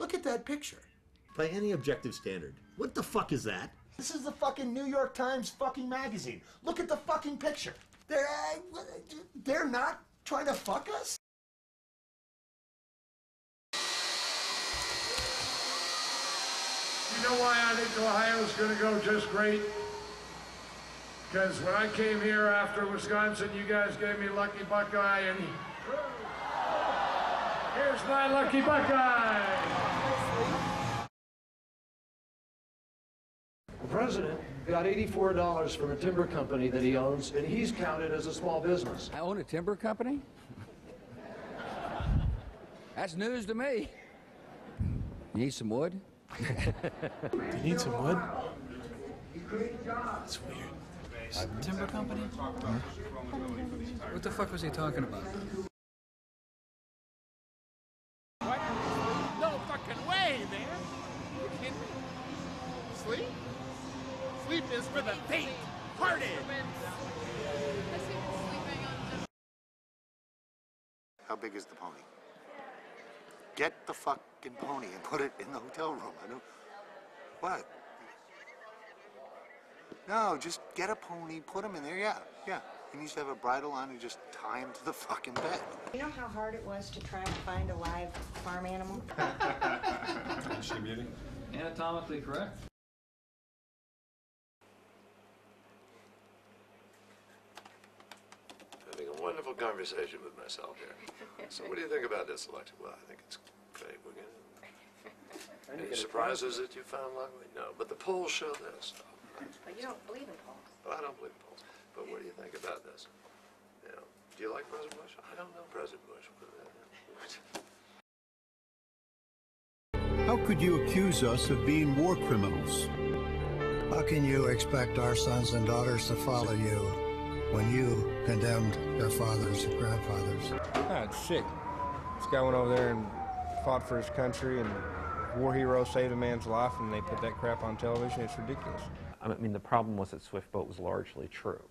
Look at that picture. By any objective standard, what the fuck is that? This is the fucking New York Times fucking magazine. Look at the fucking picture. They're uh, they're not trying to fuck us. You know why I think Ohio's going to go just great? Because when I came here after Wisconsin, you guys gave me Lucky Buckeye, and here's my Lucky Buckeye. The president got $84 from a timber company that he owns, and he's counted as a small business. I own a timber company? That's news to me. You need some wood? You need some wood? It's weird. Timber company? What the fuck was he talking about? For the faint-hearted. How big is the pony? Get the fucking pony and put it in the hotel room. I don't. What? No, just get a pony, put him in there. Yeah, yeah. He needs to have a bridle on and just tie him to the fucking bed. You know how hard it was to try and find a live farm animal? Anatomically correct. having a wonderful conversation with myself here. So what do you think about this election? Well, I think it's great. We're gonna. Any surprises that you found along the way? No, but the polls show this. But you don't believe in polls. Well, I don't believe in polls. But what do you think about this? You know, do you like President Bush? I don't know President Bush. How could you accuse us of being war criminals? How can you expect our sons and daughters to follow you when you condemned their fathers and grandfathers? Ah, sick. This guy went over there and fought for his country, and war hero saved a man's life, and they put that crap on television. It's ridiculous. I mean, the problem was that Swift Boat was largely true.